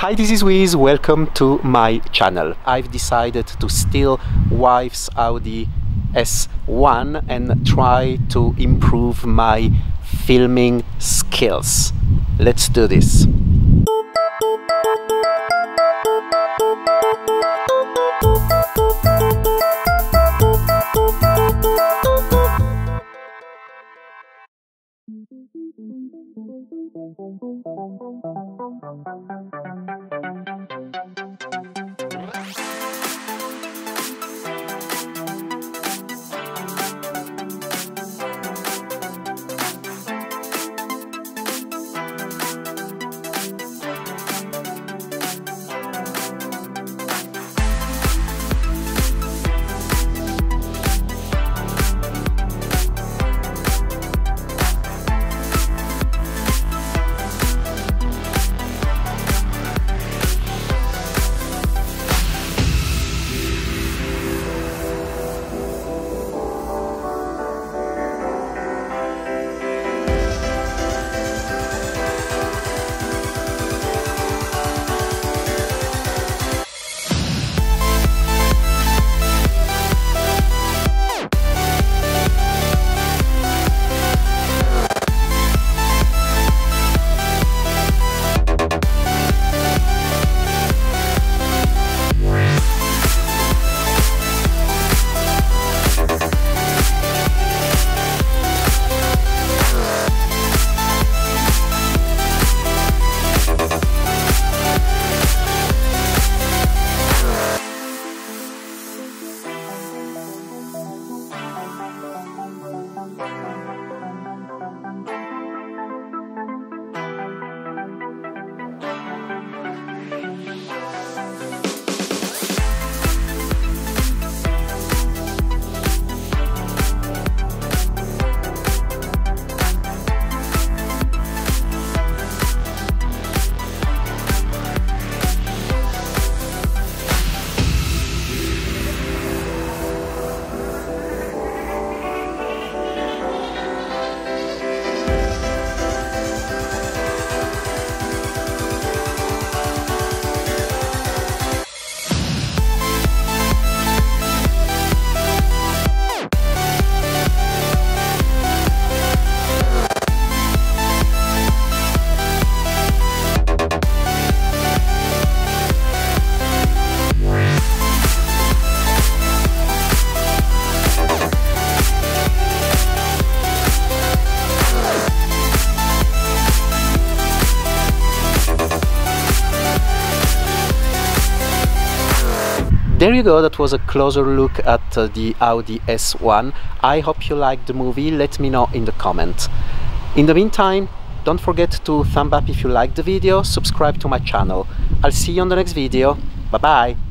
Hi, this is Wiz. Welcome to my channel. I've decided to steal wife's Audi S1 and try to improve my filming skills. Let's do this. Thank you. There you go, that was a closer look at uh, the Audi S1. I hope you liked the movie, let me know in the comment. In the meantime, don't forget to thumb up if you liked the video, subscribe to my channel. I'll see you on the next video, bye bye!